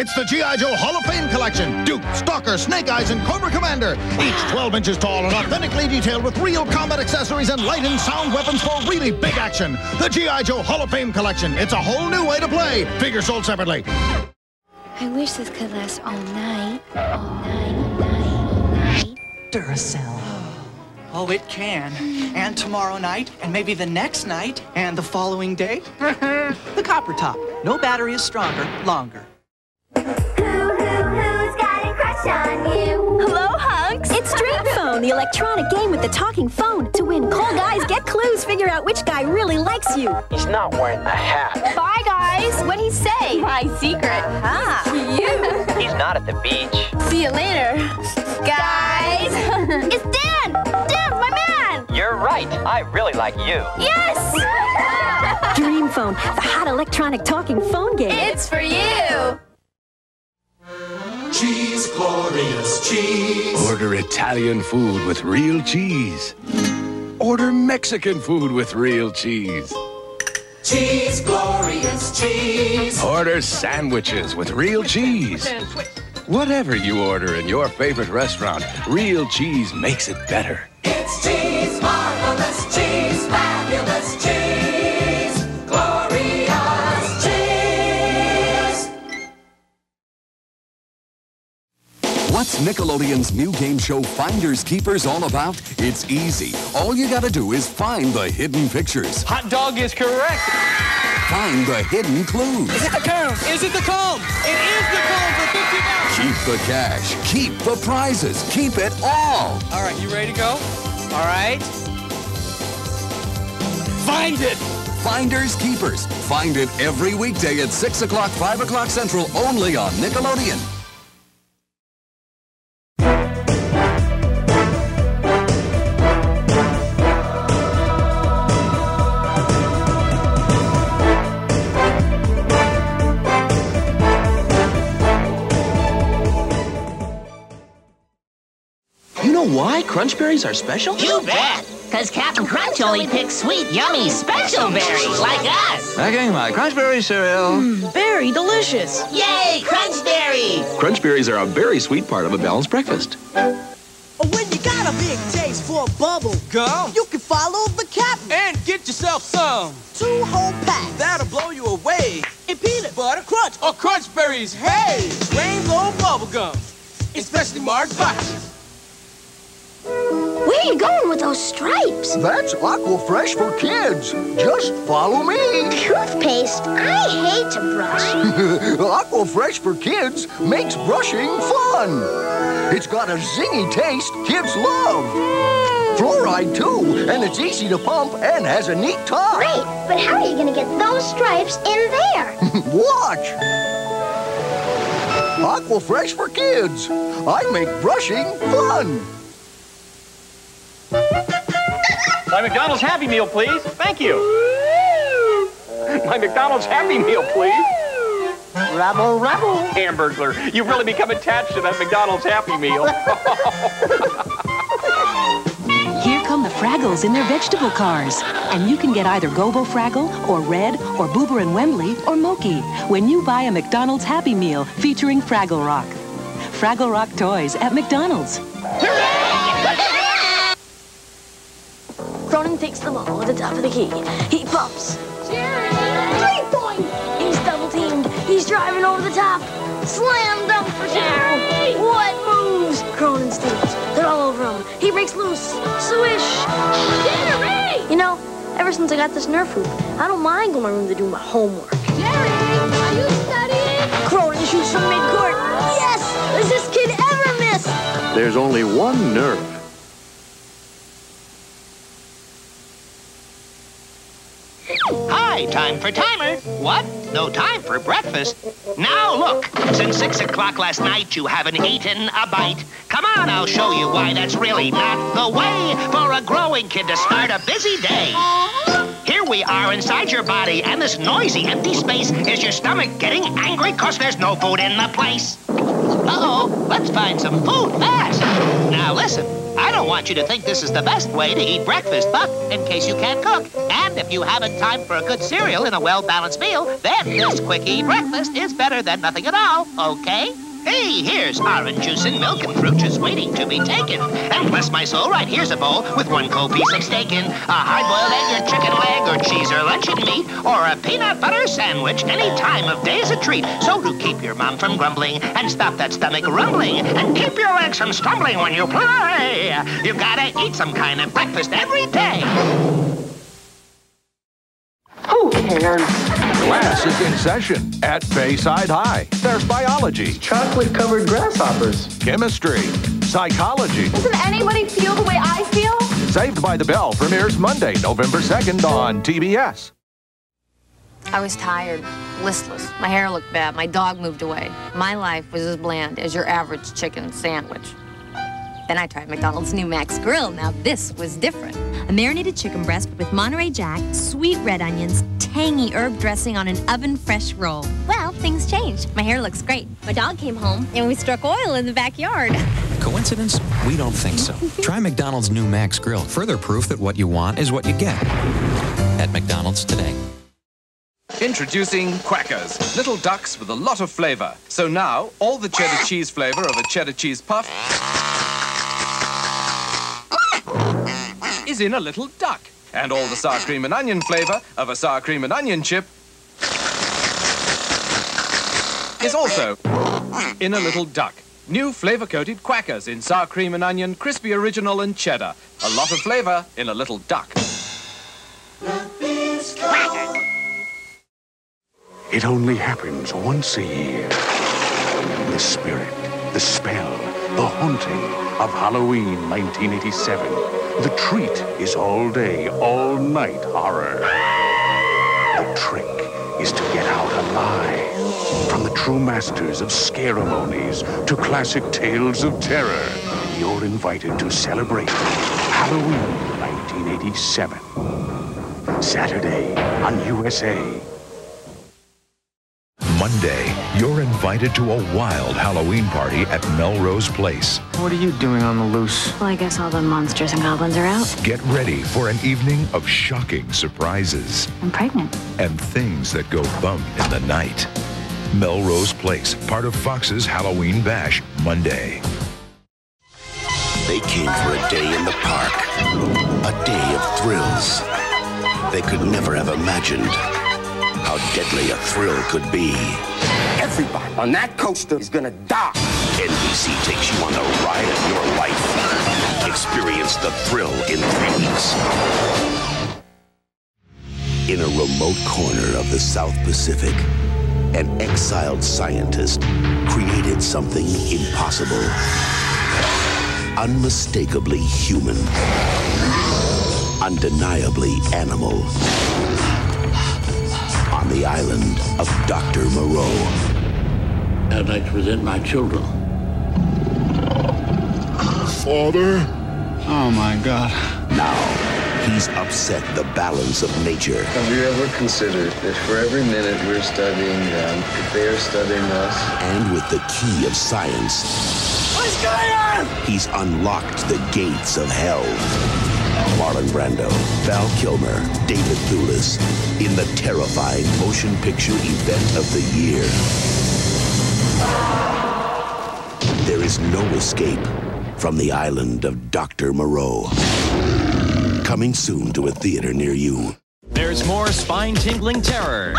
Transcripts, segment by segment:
It's the G.I. Joe Hall of Fame collection. Duke, Stalker, Snake Eyes, and Cobra Commander. Each 12 inches tall and authentically detailed with real combat accessories and light and sound weapons for really big action. The G.I. Joe Hall of Fame collection. It's a whole new way to play. Figures sold separately. I wish this could last all night. All night, all night, all night. Duracell. Oh, it can. And tomorrow night, and maybe the next night, and the following day. the Copper Top. No battery is stronger, longer. Phone, the electronic game with the talking phone. To win, call guys, get clues, figure out which guy really likes you. He's not wearing a hat. Bye, guys. What'd he say? My secret. Ah. For you. He's not at the beach. See you later. Guys. It's Dan! Dan, my man! You're right. I really like you. Yes! Dream Phone, the hot electronic talking phone game. it's for you. Cheese, glorious cheese. Order Italian food with real cheese. Order Mexican food with real cheese. Cheese, glorious cheese. Order sandwiches with real cheese. Whatever you order in your favorite restaurant, real cheese makes it better. It's cheese, What's Nickelodeon's new game show Finders Keepers all about? It's easy. All you gotta do is find the hidden pictures. Hot dog is correct. Find the hidden clues. Is it the comb? Is it the comb? It is the comb for 50 bucks. Keep the cash. Keep the prizes. Keep it all. All right, you ready to go? All right. Find it. Finders Keepers. Find it every weekday at 6 o'clock, 5 o'clock Central, only on Nickelodeon. Crunch Berries are special? You bet! Because Captain Crunch only picks sweet, yummy, special berries like us! Making my Crunch Berry cereal. Hmm, very delicious. Yay, Crunch Berries! Crunch Berries are a very sweet part of a balanced breakfast. When you got a big taste for bubble gum, you can follow the captain And get yourself some. two whole packs. That'll blow you away. and peanut butter crunch. Or Crunch Berries. Hey! Rainbow bubble gum, Especially marked boxes. Where are you going with those stripes? That's Aquafresh for kids. Just follow me. Toothpaste? I hate to brush. Aquafresh for kids makes brushing fun. It's got a zingy taste kids love. Hmm. Fluoride too, and it's easy to pump and has a neat top. Great, but how are you gonna get those stripes in there? Watch. Aquafresh for kids. I make brushing fun. My McDonald's Happy Meal, please. Thank you. My McDonald's Happy Meal, please. Rubble, rubble. Hamburglar, you've really become attached to that McDonald's Happy Meal. Here come the Fraggles in their vegetable cars. And you can get either Gobo Fraggle, or Red, or Boober and Wembley, or Mokey when you buy a McDonald's Happy Meal featuring Fraggle Rock. Fraggle Rock toys at McDonald's. Cronin takes the ball at the top of the key. He pumps. Jerry! Three-point! He's double teamed. He's driving over the top. Slam dunk for Jerry! What moves? Cronin's teams. They're all over him. He breaks loose. Swish! Jerry! You know, ever since I got this Nerf hoop, I don't mind going to my room to do my homework. Jerry! Are you studying? Cronin shoots from midcourt. Yes! Does this kid ever miss? There's only one Nerf. Hi, time for timer. What? No time for breakfast? Now look, since six o'clock last night you haven't eaten a bite. Come on, I'll show you why that's really not the way for a growing kid to start a busy day. Here we are inside your body, and this noisy empty space is your stomach getting angry cause there's no food in the place. Uh-oh, let's find some food fast. Now listen, I don't want you to think this is the best way to eat breakfast, but in case you can't cook, and if you haven't time for a good cereal and a well-balanced meal, then this quickie breakfast is better than nothing at all, okay? Hey, here's orange juice and milk and fruit just waiting to be taken. And bless my soul, right here's a bowl with one cold piece of steak in, a hard-boiled egg or chicken leg or cheese or luncheon meat, or a peanut butter sandwich. Any time of day is a treat. So to keep your mom from grumbling and stop that stomach rumbling and keep your legs from stumbling when you play, you gotta eat some kind of breakfast every day. Who cares? Class is in session at Bayside High. There's biology, Chocolate covered grasshoppers. chemistry, psychology. Doesn't anybody feel the way I feel? Saved by the Bell premieres Monday, November 2nd on TBS. I was tired, listless. My hair looked bad. My dog moved away. My life was as bland as your average chicken sandwich. Then I tried McDonald's new Max Grill. Now this was different. A marinated chicken breast with Monterey Jack, sweet red onions, tangy herb dressing on an oven fresh roll. Well, things changed. My hair looks great. My dog came home and we struck oil in the backyard. Coincidence? We don't think so. Try McDonald's new Max Grill. Further proof that what you want is what you get. At McDonald's today. Introducing Quackers, little ducks with a lot of flavor. So now, all the cheddar cheese flavor of a cheddar cheese puff in a little duck. And all the sour cream and onion flavor of a sour cream and onion chip is also in a little duck. New flavor-coated Quackers in sour cream and onion, crispy original and cheddar. A lot of flavor in a little duck. It only happens once a year. The spirit, the spell, the haunting of Halloween 1987. The treat is all day, all night horror. The trick is to get out alive. From the true masters of scaremonies to classic tales of terror, you're invited to celebrate Halloween 1987. Saturday on USA. Monday, you're invited to a wild Halloween party at Melrose Place. What are you doing on the loose? Well, I guess all the monsters and goblins are out. Get ready for an evening of shocking surprises I'm pregnant. and things that go bump in the night. Melrose Place, part of Fox's Halloween Bash, Monday. They came for a day in the park, a day of thrills. They could never have imagined how deadly a thrill could be. Everybody on that coaster is gonna die. NBC takes you on the ride of your life. Experience the thrill in three weeks. In a remote corner of the South Pacific, an exiled scientist created something impossible. Unmistakably human. Undeniably animal. On the island of Dr. Moreau. I'd like to present my children. Father? Oh my god. Now, he's upset the balance of nature. Have you ever considered that for every minute we're studying them, that they are studying us? And with the key of science, What's going on? he's unlocked the gates of hell. Marlon Brando, Val Kilmer, David Thewlis in the terrifying motion picture event of the year. There is no escape from the island of Dr. Moreau. Coming soon to a theater near you. There's more spine tingling terror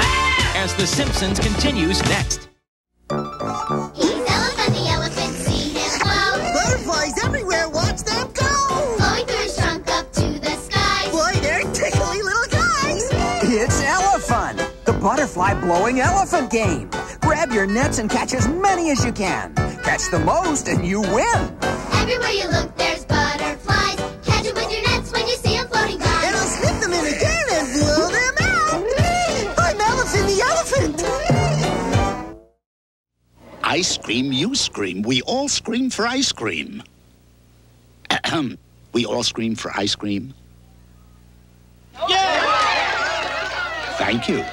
as The Simpsons continues next. Butterfly blowing elephant game. Grab your nets and catch as many as you can. Catch the most and you win. Everywhere you look, there's butterflies. Catch 'em with your nets when you see 'em floating by. And I'll snip them in again and blow them out! I'm Elefun the elephant! I scream, you scream. We all scream for ice cream. Ahem. we all scream for ice cream. Thank you.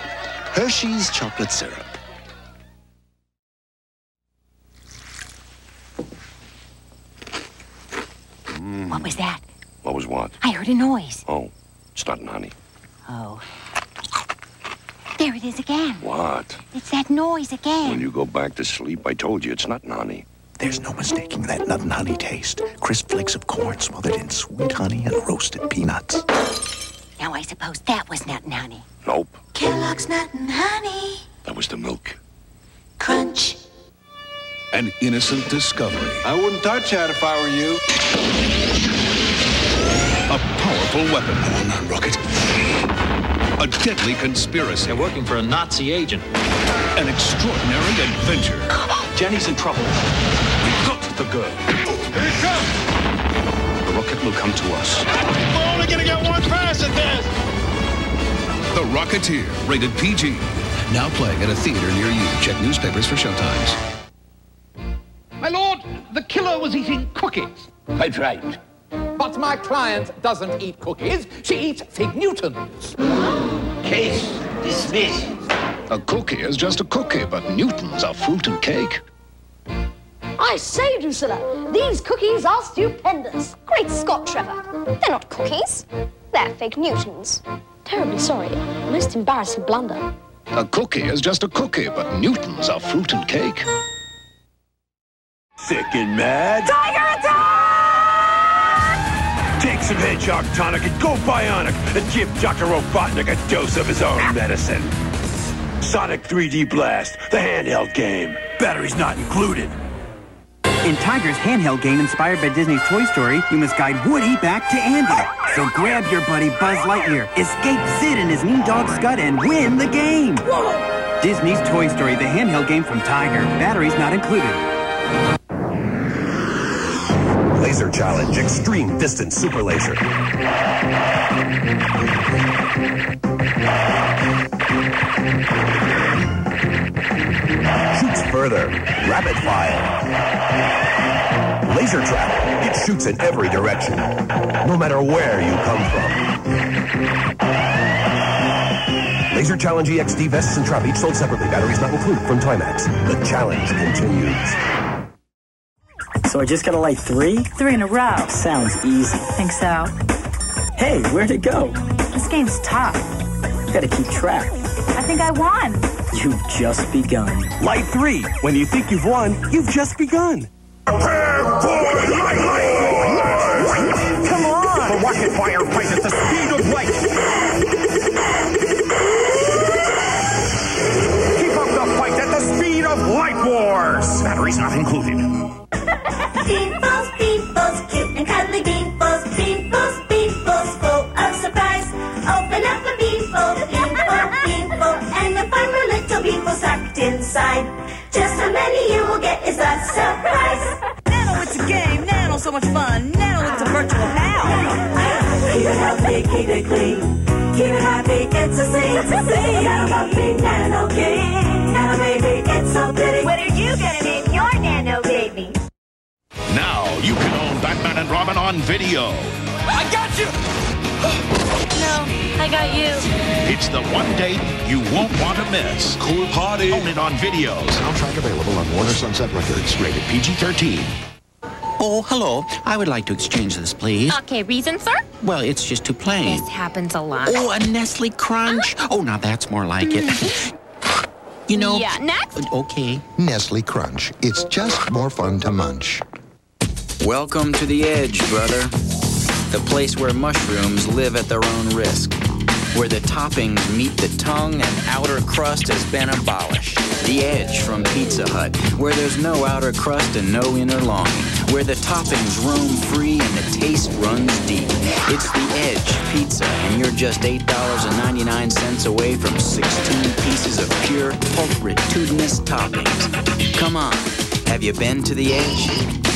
Hershey's chocolate syrup. Mm. What was that? What was what? I heard a noise. Oh, it's not Nani. Oh. There it is again. What? It's that noise again. When you go back to sleep, I told you it's not Nani. There's no mistaking that nut and honey taste. Crisp flakes of corn smothered in sweet honey and roasted peanuts. Now I suppose that was Nut and Honey. Nope. Kellogg's Nut and Honey. That was the milk. Crunch. An innocent discovery. I wouldn't touch that if I were you. A powerful weapon. I will not rocket. A deadly conspiracy. They're working for a Nazi agent. An extraordinary adventure. Jenny's in trouble. We got the girl. Rocket will come to us. We're only gonna get one pass at this! The Rocketeer, rated PG. Now playing at a theater near you. Check newspapers for showtimes. My lord, the killer was eating cookies. Quite right. But my client doesn't eat cookies. She eats Fig Newtons. Case dismissed. A cookie is just a cookie, but Newtons are fruit and cake. I say, Drusilla, these cookies are stupendous. Great Scott, Trevor. They're not cookies. They're Fig Newtons. Terribly sorry. Most embarrassing blunder. A cookie is just a cookie, but Newtons are fruit and cake. Thick and mad. Tiger attack! Take some hedgehog tonic and go bionic and give Dr. Robotnik a dose of his own medicine. Sonic 3D Blast, the handheld game. Batteries not included. In Tiger's handheld game inspired by Disney's Toy Story, you must guide Woody back to Andy. So grab your buddy Buzz Lightyear, escape Sid and his mean dog Scud, and win the game. Whoa. Disney's Toy Story, the handheld game from Tiger. Batteries not included. Laser Challenge Extreme Distance Super Laser. Shoots further. Rapid fire. Laser trap. It shoots in every direction, no matter where you come from. Laser Challenge EXD vests and trap each sold separately. Batteries not included from Toymax. The challenge continues. So I just gotta light three? Three in a row. Sounds easy. Think so? Hey, where'd it go? This game's tough. Gotta keep track. I think I won. You've just begun. Light three. When you think you've won, you've just begun. Tucked inside. Just how many you will get is a surprise. Nano, it's a game. Nano, so much fun. Nano, it's a virtual pal. Keep it healthy, keep it clean. Keep it happy, it's a scene. It's a scene. Nano puppy, nano kitty. Nano baby, it's so pretty. What are you gonna name your Nano baby? Now you can own Batman and Robin on video. I got you! no, I got you. It's the one date you won't want to miss. Cool party. Own it on video. Soundtrack available on Warner Sunset Records. Rated PG-13. Oh, hello. I would like to exchange this, please. Okay, reason, sir? Well, it's just too plain. This happens a lot. Oh, a Nestle Crunch. Uh-huh. Oh, now that's more like it. Mm-hmm. you know. Yeah, next. Okay. Nestle Crunch. It's just more fun to munch. Welcome to the edge, brother. The place where mushrooms live at their own risk. Where the toppings meet the tongue and outer crust has been abolished. The edge from Pizza Hut, where there's no outer crust and no inner longing. Where the toppings roam free and the taste runs deep. It's the Edge Pizza, and you're just $8.99 away from 16 pieces of pure, pulchritudinous toppings. Come on, have you been to the Edge?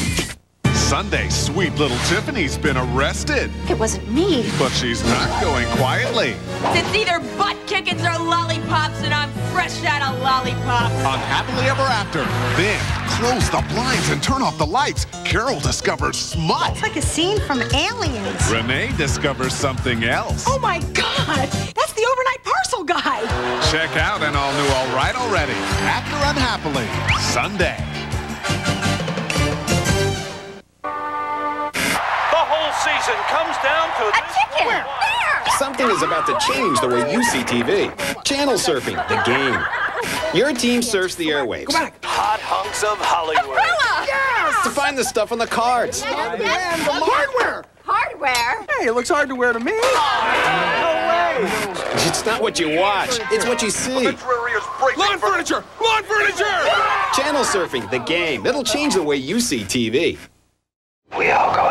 Sunday, sweet little Tiffany's been arrested. It wasn't me. But she's not going quietly. It's either butt kickings or lollipops, and I'm fresh out of lollipops. Unhappily ever after. Then, close the blinds and turn off the lights. Carol discovers smut. It's like a scene from Aliens. Renee discovers something else. Oh my god! That's the overnight parcel guy! Check out an all new All Right Already. After Unhappily. Sunday. The whole decision comes down to A chicken! There! Something is about to change the way you see TV. Channel surfing, the game. Your team surfs the airwaves. back Hot hunks of Hollywood. Yes! To find the stuff on the cards. And the hardware. Hardware? Hey, it looks hard to wear to me. No way. It's not what you watch. It's what you see. Lawn furniture! Lawn furniture! Channel surfing, the game. It'll change the way you see TV. We all go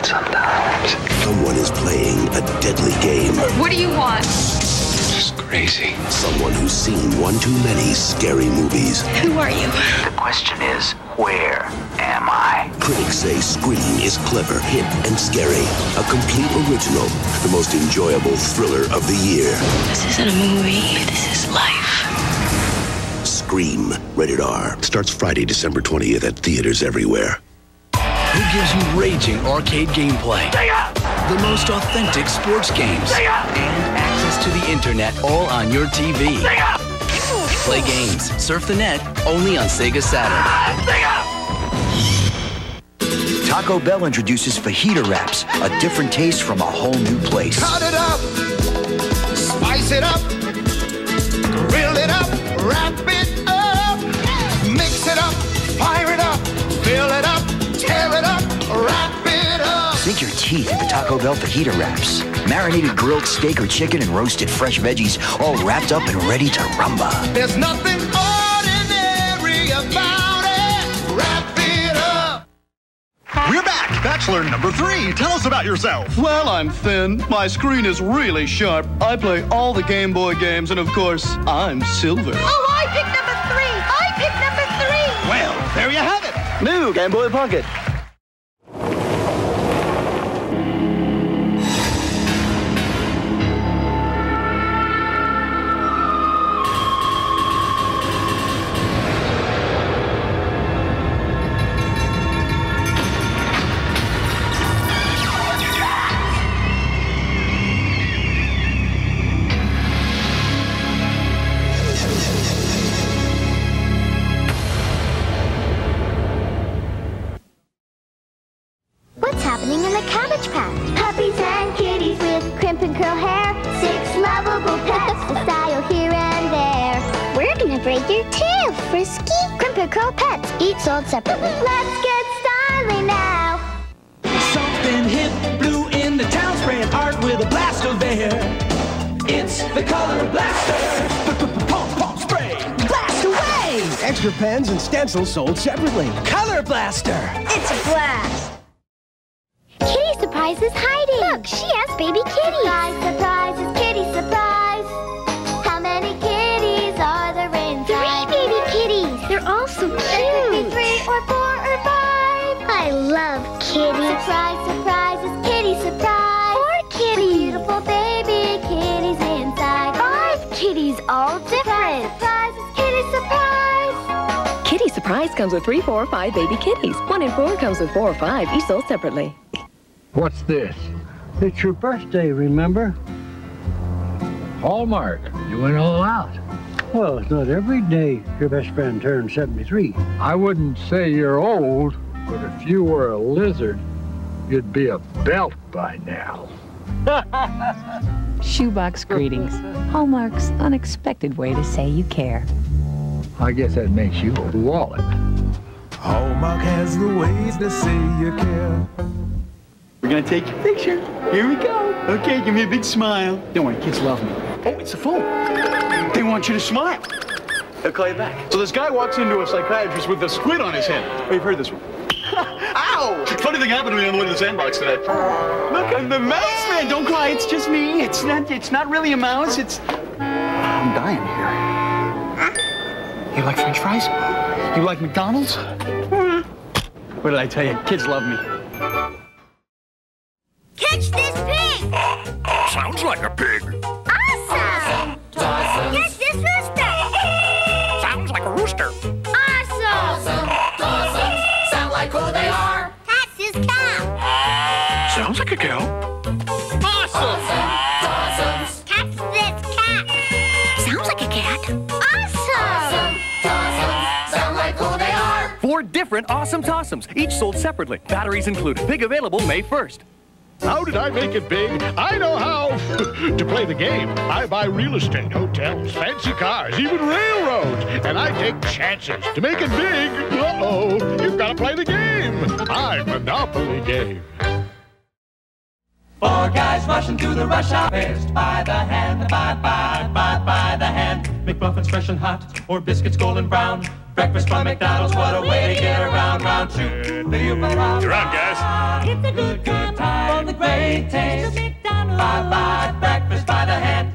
a sometimes. Someone is playing a deadly game. What do you want? Just crazy. Someone who's seen one too many scary movies. Who are you? The question is, where am I? Critics say Scream is clever, hip, and scary. A complete original. The most enjoyable thriller of the year. This isn't a movie. This is life. Scream, rated R. Starts Friday, December 20th at theaters everywhere. Who gives you raging arcade gameplay? The most authentic sports games. And access to the internet all on your TV. Play games, surf the net, only on Sega Saturn. Ah, Taco Bell introduces fajita wraps, a different taste from a whole new place. Cut it up, spice it up, grill it up, wrap it Sink your teeth into Taco Bell fajita wraps. Marinated grilled steak or chicken and roasted fresh veggies, all wrapped up and ready to rumba. There's nothing ordinary about it. Wrap it up. We're back. Bachelor number three. Tell us about yourself. Well, I'm thin. My screen is really sharp. I play all the Game Boy games, and of course, I'm silver. Oh, I picked number three. I picked number three. Well, there you have it. New Game Boy Pocket. Sold separately. Color blaster. It's a blast. Comes with three, four, or five baby kitties. One in four comes with four or five, each sold separately. What's this? It's your birthday, remember? Hallmark, you went all out. Well, it's not every day your best friend turns 73. I wouldn't say you're old, but if you were a lizard, you'd be a belt by now. Shoebox greetings. Hallmark's unexpected way to say you care. I guess that makes you a wallet. Hallmark has the ways to say you care. We're gonna take your picture. Here we go. Okay, give me a big smile. Don't worry, kids love me. Oh, it's a phone. They want you to smile. They'll call you back. So this guy walks into a psychiatrist with a squid on his head. Oh, you've heard this one. Ow! Funny thing happened to me on the way to the sandbox today. Look, I'm the mouse man. Don't cry. It's just me. It's not. It's not really a mouse. It's. I'm dying here. You like French fries? You like McDonald's? What did I tell you? Kids love me. Different awesome tossums, each sold separately. Batteries included. Big available May 1st. How did I make it big? I know how to play the game. I buy real estate, hotels, fancy cars, even railroads, and I take chances to make it big. Uh-oh, you've got to play the game. I'm Monopoly Game. Four guys rushing through the rush hour. Best by the hand, by, by, by, by the hand. McMuffins fresh and hot, or biscuits golden brown. Breakfast from McDonald's, what a way to get around. Round two. You're on, guys. It's a good, good time for the great taste. Bye bye, breakfast by the hand.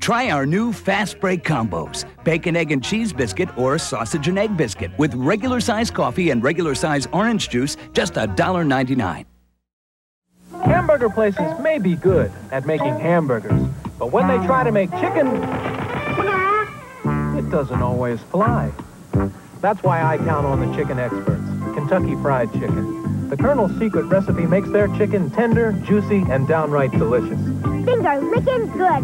Try our new fast break combos bacon, egg, and cheese biscuit or sausage and egg biscuit with regular size coffee and regular size orange juice, just $1.99. Hamburger places may be good at making hamburgers, but when they try to make chicken, it doesn't always fly. That's why I count on the chicken experts, Kentucky Fried Chicken. The Colonel's secret recipe makes their chicken tender, juicy, and downright delicious. Things are licking good.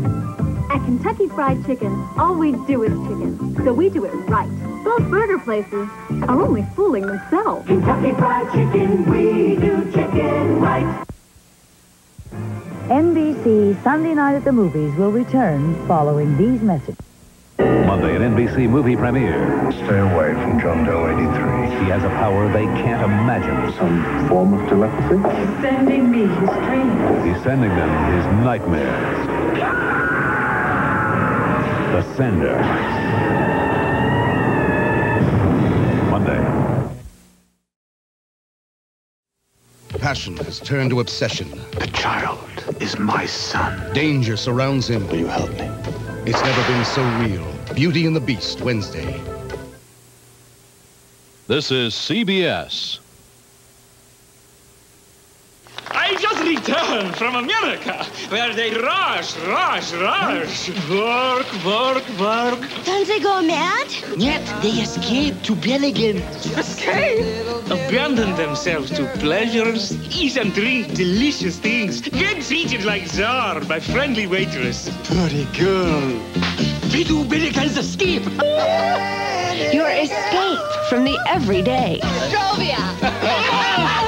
At Kentucky Fried Chicken, all we do is chicken, so we do it right. Those burger places are only fooling themselves. Kentucky Fried Chicken, we do chicken right. NBC Sunday Night at the Movies will return following these messages. Monday, an NBC movie premiere. Stay away from John Doe 83. He has a power they can't imagine. Some form of telepathy? He's sending me his dreams. He's sending them his nightmares. The Sender. Monday. Passion has turned to obsession. The child is my son. Danger surrounds him. Will you help me? It's never been so real. Beauty and the Beast, Wednesday. This is CBS. I just returned from America, where they rush, rush, rush. Work, work, work. Don't they go mad? Yet they escape to Belgium. Escape? Abandon themselves to pleasures, eat and drink delicious things, get treated like czar by friendly waitress. Pretty girl. We do Billigan's escape. Your escape from the everyday. Strovia.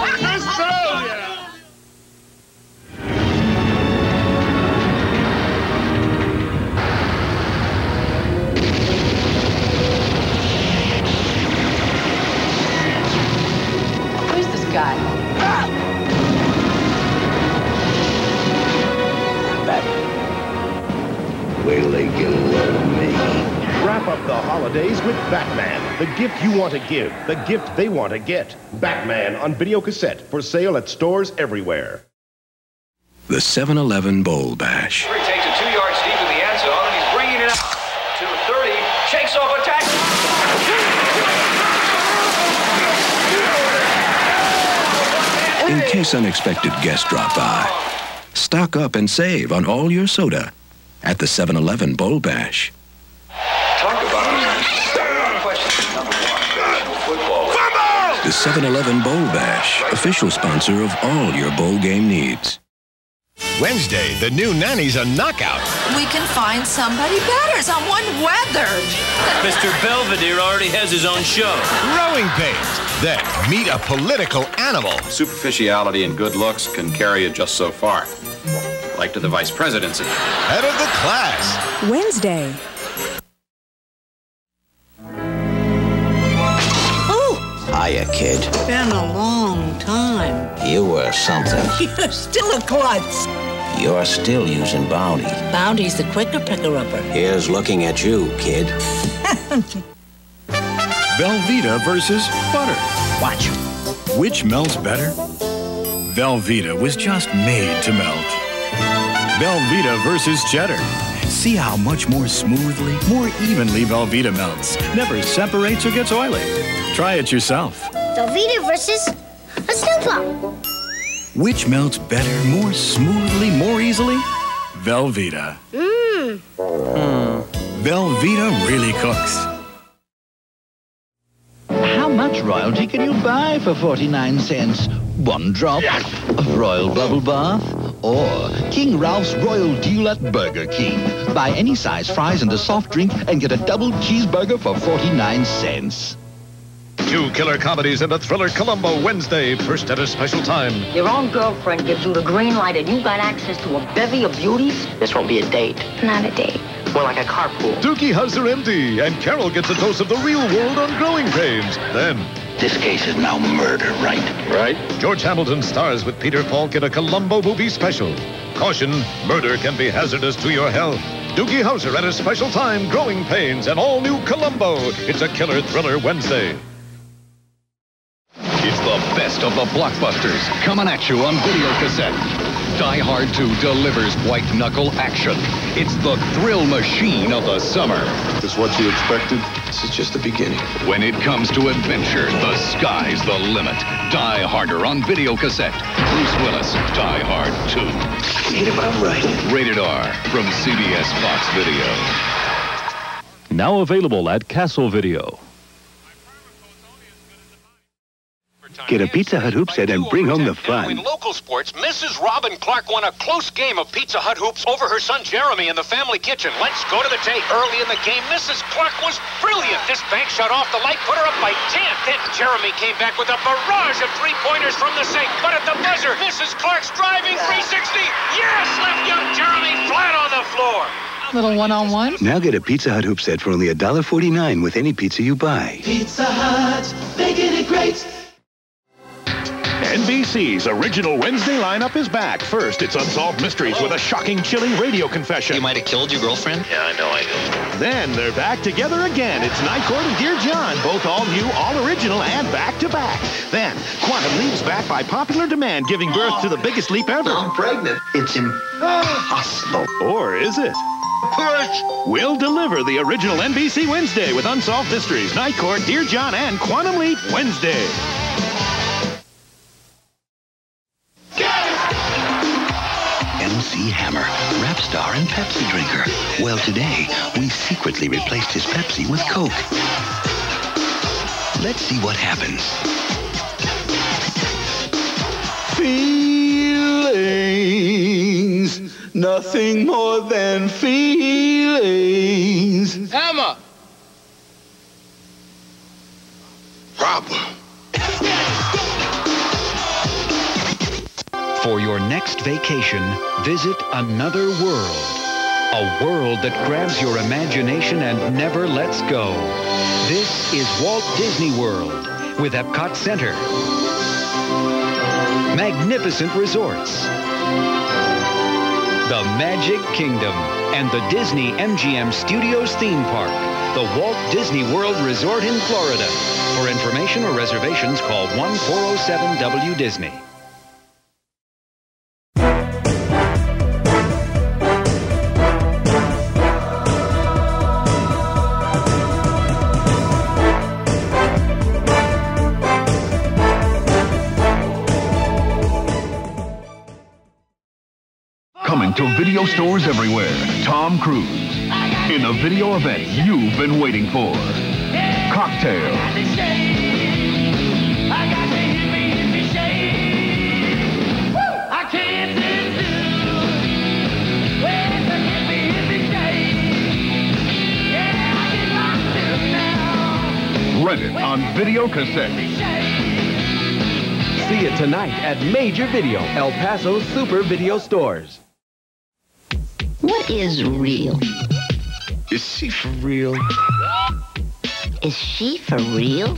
Who's this? Wait till they get a load of me. Wrap up the holidays with Batman, the gift you want to give, the gift they want to get. Batman on video cassette for sale at stores everywhere. The 7 Eleven Bowl Bash. He takes it two yards deep in the end zone, and he's bringing it up to 30. Shakes off a tackle. In case unexpected guests drop by, stock up and save on all your soda at the 7 Eleven Bowl Bash. Talk about question number one. Football. The 7 Eleven Bowl Bash, official sponsor of all your bowl game needs. Wednesday, the new nanny's a knockout. We can find somebody better, someone weathered. Mr. Belvedere already has his own show. Growing pains. Then meet a political animal. Superficiality and good looks can carry you just so far. Like to the vice presidency. Head of the class. Wednesday. Oh. Hiya, kid. Been a long time. You were something. You're still a klutz. You're still using Bounty. Bounty's the quicker picker-upper. Here's looking at you, kid. Velveeta versus butter. Watch. Which melts better? Velveeta was just made to melt. Velveeta versus cheddar. See how much more smoothly, more evenly Velveeta melts. Never separates or gets oily. Try it yourself. Velveeta versus a snowplow. Which melts better, more smoothly, more easily? Velveeta. Mmm. Hmm. Velveeta really cooks. How much royalty can you buy for 49 cents? One drop of Royal Bubble Bath or King Ralph's Royal Deal at Burger King. Buy any size fries and a soft drink and get a double cheeseburger for 49 cents. Two killer comedies and a thriller Columbo Wednesday, first at a special time. Your own girlfriend gives you the green light and you got access to a bevy of beauties? This won't be a date. Not a date. More like a carpool. Doogie Howser are empty, and Carol gets a dose of the real world on growing pains. Then, This case is now murder, right? right? George Hamilton stars with Peter Falk in a Columbo movie special. Caution, murder can be hazardous to your health. Doogie Howser at a special time, Growing Pains, and all new Columbo. It's a killer thriller Wednesday. It's the best of the blockbusters coming at you on video cassette. Die Hard 2 delivers white knuckle action. It's the thrill machine of the summer. Is what you expected? This is just the beginning. When it comes to adventure, the sky's the limit. Die Harder on video cassette. Bruce Willis, Die Hard 2. Hit him, I'm right. Rated R from CBS Fox Video. Now available at Castle Video. Get a Pizza Hut hoop set and bring home the fun. In local sports, Mrs. Robin Clark won a close game of Pizza Hut hoops over her son Jeremy in the family kitchen. Let's go to the tape. Early in the game, Mrs. Clark was brilliant. This bank shot off the light, put her up by 10. Then Jeremy came back with a barrage of three-pointers from the sink. But at the buzzer, Mrs. Clark's driving 360. Yes, left young Jeremy flat on the floor. Little one-on-one. Now get a Pizza Hut hoop set for only $1.49 with any pizza you buy. Pizza Hut, making it great. NBC's original Wednesday lineup is back. First, it's Unsolved Mysteries with a shocking, chilling radio confession. You might have killed your girlfriend? Yeah, I know I did. Then they're back together again. It's Night Court and Dear John, both all new, all original, and back to back. Then Quantum leaps back by popular demand, giving birth to the biggest leap ever. I'm pregnant. It's impossible. Or is it? Push! We'll deliver the original NBC Wednesday with Unsolved Mysteries, Night Court, Dear John, and Quantum Leap Wednesday. Star and Pepsi drinker. Well, today, we secretly replaced his Pepsi with Coke. Let's see what happens. Feelings, nothing more than feelings. Emma! Problem. For your next vacation, visit another world. A world that grabs your imagination and never lets go. This is Walt Disney World with Epcot Center. Magnificent resorts. The Magic Kingdom and the Disney MGM Studios theme park. The Walt Disney World Resort in Florida. For information or reservations, call 1-407-W-Disney. Coming to video stores everywhere, Tom Cruise in a video event you've been waiting for. Cocktail. Rent it on video cassette. See it tonight at Major Video, El Paso's super video stores. What is real? Is she for real? Is she for real?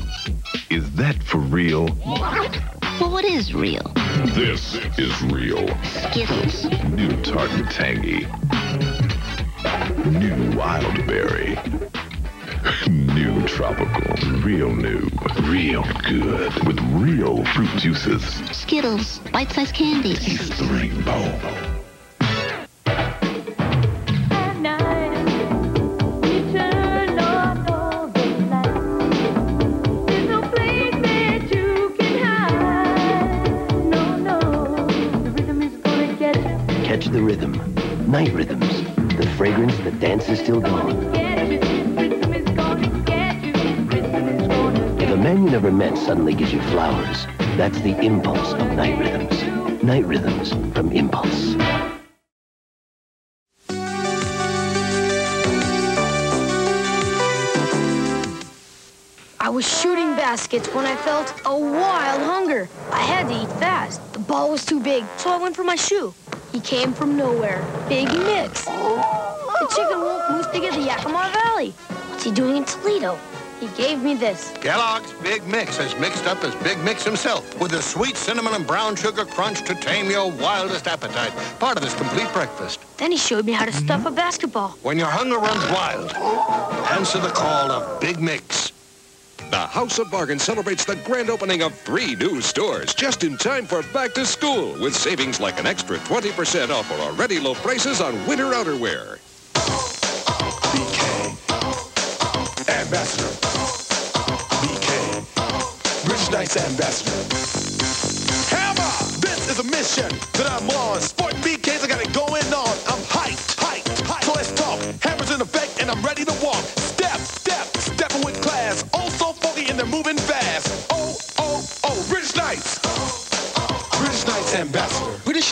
Is that for real? Well, what is real? This is real. Skittles. New tart and tangy. New wild berry. New tropical. Real new. Real good. With real fruit juices. Skittles. Bite-sized candies. Taste the rainbow. Night rhythms. The fragrance that dance is still gone. If a man you never met suddenly gives you flowers, that's the impulse of night rhythms. Night rhythms from Impulse. I was shooting baskets when I felt a wild hunger. I had to eat fast. The ball was too big, so I went for my shoe. He came from nowhere. Big Mixx. The chicken wolf moved to get the Yakima Valley. What's he doing in Toledo? He gave me this. Kellogg's Big Mixx is mixed up as Big Mixx himself with a sweet cinnamon and brown sugar crunch to tame your wildest appetite. Part of his complete breakfast. Then he showed me how to stuff a basketball. When your hunger runs wild, answer the call of Big Mixx. The House of Bargain celebrates the grand opening of three new stores just in time for back to school with savings like an extra 20% off our already low prices on winter outerwear. BK Ambassador. BK. Rich Nights Ambassador. Hammer! This is a mission that I'm on. Sport BKs, I got it going on. I'm hyped, hyped, hyped. So let's talk. Hammer's in effect and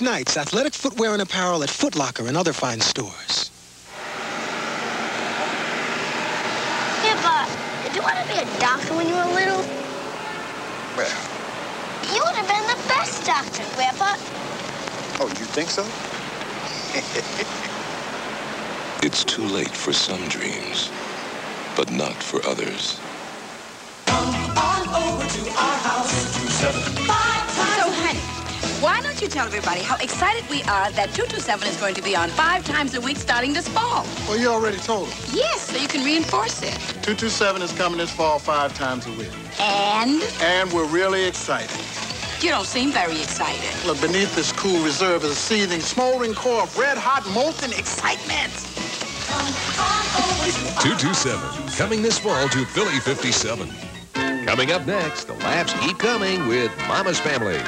Ambassador. British athletic footwear and apparel at Foot Locker and other fine stores. Grandpa, did you want to be a doctor when you were little? Well, You would have been the best doctor, Grandpa. oh, you think so? It's too late for some dreams, but not for others. Come On over to our house. So, honey, why don't you tell everybody how excited we are that 227 is going to be on five times a week starting this fall? Well, you already told them. Yes, so you can reinforce it. 227 is coming this fall five times a week. And And we're really excited. you don't seem very excited. Look, beneath this cool reserve is a seething, smoldering core of red-hot molten excitement. 227, coming this fall to Philly 57. Coming up next, the laughs keep coming with Mama's Family.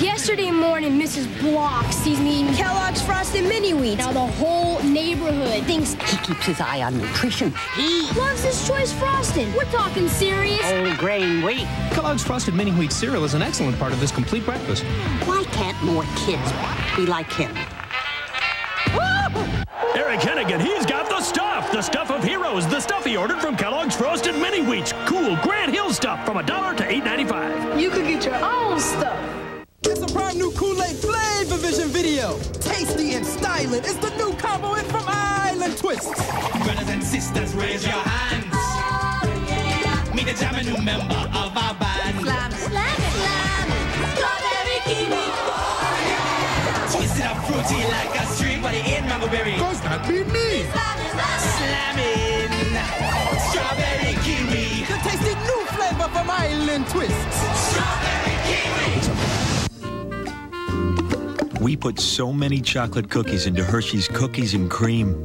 Yesterday morning, Mrs. Block sees me eating Kellogg's Frosted Mini Wheats. Now the whole neighborhood thinks He keeps his eye on nutrition. he loves his choice frosted. We're talking serious. Whole grain wheat. Kellogg's Frosted Mini Wheat cereal is an excellent part of this complete breakfast. Why can't more kids be like him? Eric Hennigan, he's got the stuff. The stuff of heroes. The stuff he ordered from Kellogg's Frosted Mini Wheats. Cool Grant Hill stuff from a dollar to eight ninety five. You could get your own stuff. It's a brand new Kool-Aid Flavor Vision video. Tasty and styling. It's the new combo in from Island Twists. Brothers and sisters, raise your hands. Meet a jamming new member of our band. Slam, slam, slam. Strawberry kiwi. Twist it up fruity like a strawberry in mango berry. Cause that be me. Slamming. Strawberry kiwi. The tasty new flavor from Island Twists. Strawberry kiwi. We put so many chocolate cookies into Hershey's Cookies and Cream.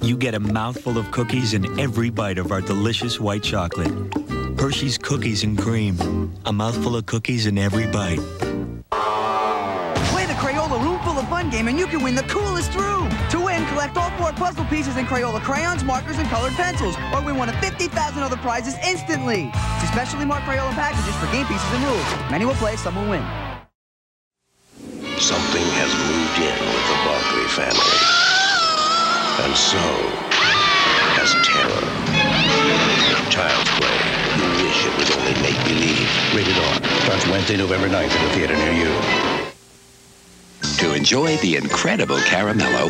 You get a mouthful of cookies in every bite of our delicious white chocolate. Hershey's Cookies and Cream. A mouthful of cookies in every bite. Play the Crayola Room Full of Fun game and you can win the coolest room. To win, collect all four puzzle pieces in Crayola crayons, markers, and colored pencils, or win one of 50,000 other prizes instantly. Specially marked Crayola packages for game pieces and rules. Many will play, some will win. Something has moved in with the Barclay family. And so has terror. Child's play. You wish it was only make-believe. Rated R. Starts Wednesday, November 9th at a theater near you. To enjoy the incredible caramello,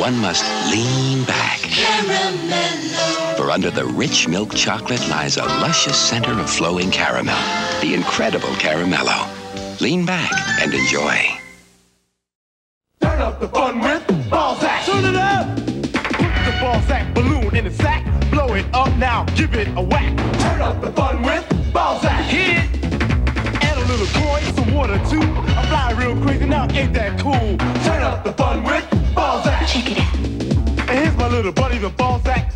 one must lean back. Caramello. For under the rich milk chocolate lies a luscious center of flowing caramel. The incredible caramello. Lean back and enjoy. Turn up the fun with Balzac. Turn it up. Put the Balzac balloon in the sack. Blow it up now. Give it a whack. Turn up the fun with Balzac. Hit. it. Add a little coin, some water too. I'm flying real crazy now. Ain't that cool? Turn up the fun with Balzac. Check it out. And here's my little buddy, the Balzac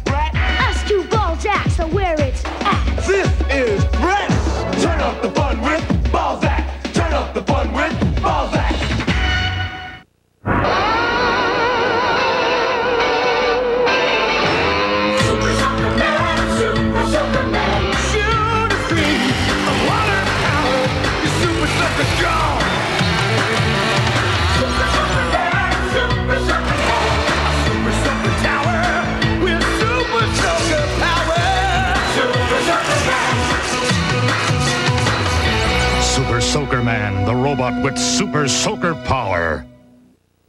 robot with super soaker power.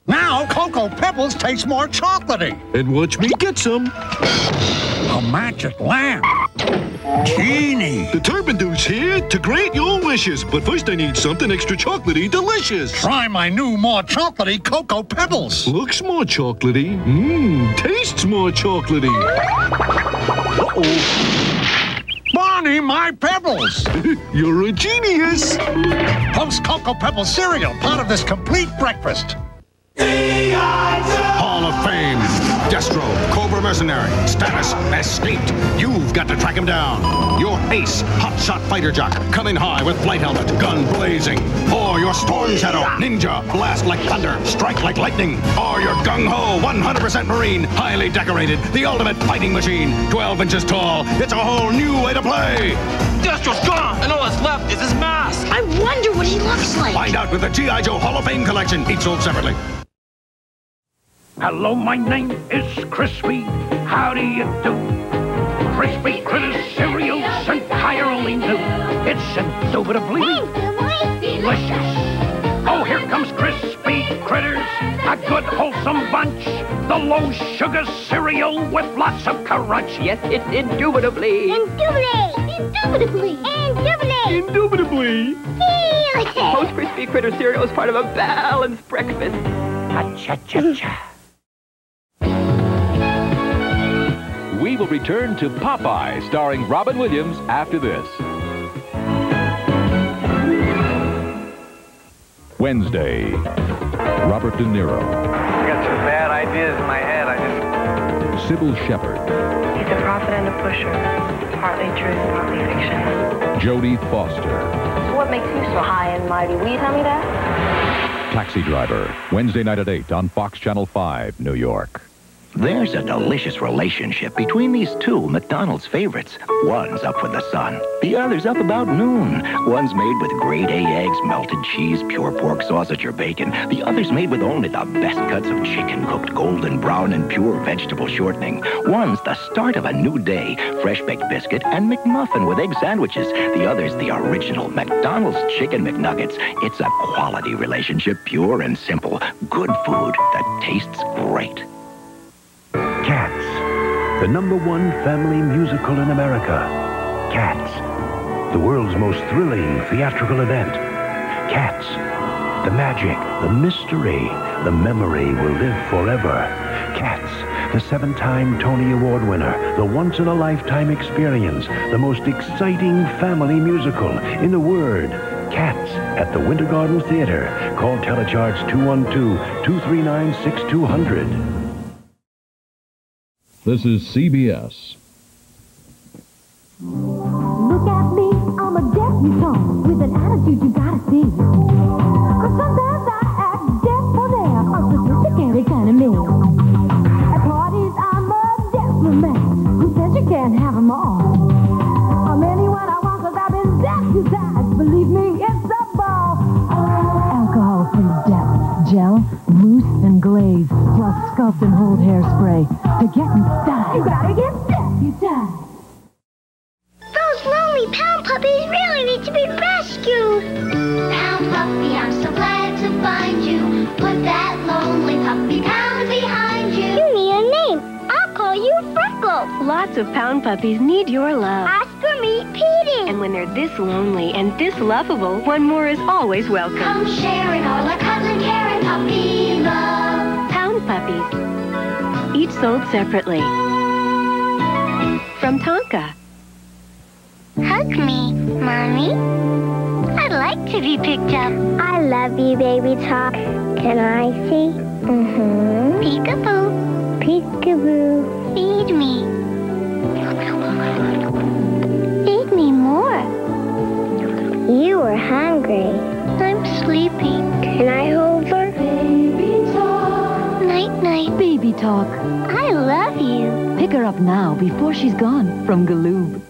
Now Cocoa Pebbles tastes more chocolatey. And watch me get some. A magic lamp. Genie. The Turbidoo's here to grant your wishes, but first I need something extra chocolatey delicious. Try my new more chocolatey Cocoa Pebbles. Looks more chocolatey. Mmm, tastes more chocolatey. Uh-oh. Barney, my pebbles! You're a genius! Post Cocoa Pebbles cereal, part of this complete breakfast. Hall of Fame. Destro, Cobra Mercenary, status escaped. You've got to track him down. Your ace, hotshot fighter jock, coming high with flight helmet, gun blazing. Or your Storm Shadow, ninja, blast like thunder, strike like lightning. Or your gung ho, 100% Marine, highly decorated, the ultimate fighting machine. 12 inches tall. It's a whole new way to play. Destro's gone, and all that's left is his mask. I wonder what he looks like. Find out with the G.I. Joe Hall of Fame collection, each sold separately. Hello, my name is Crispy. How do you do? Crispy Critters cereal entirely new. It's indubitably delicious. Oh, here comes Crispy Critters, a good wholesome bunch. The low sugar cereal with lots of crunch. Yes, it's indubitably. Indubitably! Indubitably! Indubitably! Indubitably. Post Crispy Critter cereal is part of a balanced breakfast. Cha-cha-cha. We will return to Popeye, starring Robin Williams, after this. Wednesday, Robert De Niro, I got two bad ideas in my head. I just. Cybill Shepherd, He's a prophet and a pusher. Partly truth, partly fiction. Jodie Foster, So what makes you so high and mighty? Will you tell me that? Taxi Driver, Wednesday night at 8 on Fox Channel 5, New York. There's a delicious relationship between these two McDonald's favorites. One's up with the sun. The other's up about noon. One's made with grade A eggs, melted cheese, pure pork sausage or bacon. The other's made with only the best cuts of chicken cooked golden brown and pure vegetable shortening. One's the start of a new day. Fresh baked biscuit and McMuffin with egg sandwiches. The other's the original McDonald's Chicken McNuggets. It's a quality relationship, pure and simple. Good food that tastes great. Cats, the number one family musical in America. Cats, the world's most thrilling theatrical event. Cats, the magic, the mystery, the memory will live forever. Cats, the seven-time Tony Award winner, the once-in-a-lifetime experience, the most exciting family musical in a word. Cats at the Winter Garden Theater. Call Telecharge 212-239-6200. This is CBS. Look at me, I'm a debutante with an attitude you gotta see. Cause sometimes I act deaf for there, a sophisticated kind of man. At parties, I'm a diplomat who says you can't have 'em all. I'm anyone I want cause I've been deputized. Believe me, it's a ball. Alcohol-free depth, gel, mousse, and glaze, plus sculpt and hold hairspray to get in style. You gotta get deputized. Those lonely pound puppies really need to be rescued. Pound puppy, I'm so glad to find you. Put that lonely puppy pound behind you. You need a name. I'll call you Freckles. Lots of pound puppies need your love. Oscar, meet Petey. And when they're this lonely and this lovable, one more is always welcome. Come sharing all our cuddling, caring puppy love. Pound puppies. Each sold separately. From Tonka. Hug me, Mommy. I'd like to be picked up. I love you, baby talk. Can I see? Mm-hmm. Peekaboo. Peekaboo. Feed me. Feed me more. You are hungry. I'm sleepy. Can I hold her? Talk. I love you. Pick her up now before she's gone from Galoob.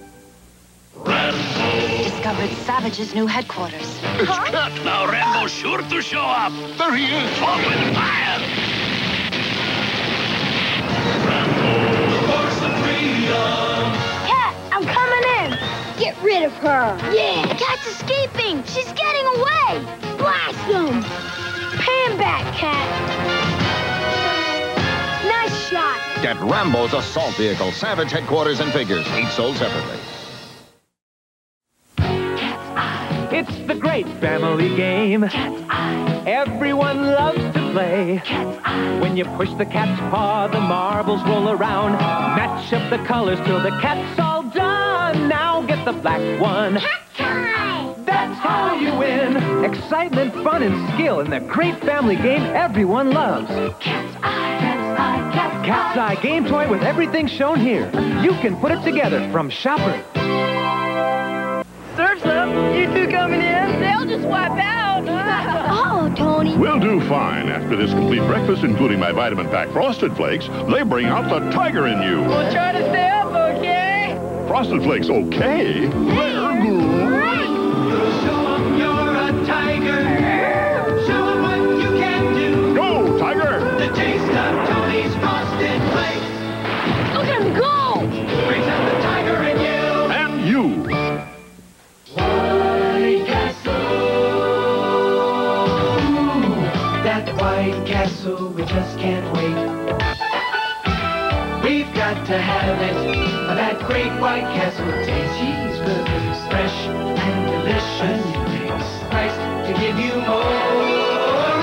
Discovered Savage's new headquarters. It's Cat. Now Rambo's sure to show up. There he is. Open fire. Cat, I'm coming in. Get rid of her. Yeah. Cat's escaping. She's getting away. Blast them. Shot. Get Rambo's assault vehicle, Savage headquarters and figures, each sold separately. It's the great family game. Cat's Eye. Everyone loves to play. Cat's Eye. When you push the cat's paw, the marbles roll around. Match up the colors till the cat's all done. Now get the black one. Cat's Eye. That's how you win. Excitement, fun, and skill in the great family game everyone loves. Cat's Eye. Cat's Eye. Cat's, Cat's Eye game toy with everything shown here. You can put it together from shopper. Surf's up. You two coming in? They'll just wipe out. oh, Tony. We'll do fine after this complete breakfast, including my vitamin pack Frosted Flakes. They bring out the tiger in you. We'll try to stay up, okay? Frosted Flakes, okay? They're great. Show 'em you're a tiger. Castle, we just can't wait. We've got to have it. That great White Castle tastes cheeseburgers, fresh and delicious. Price to give you more.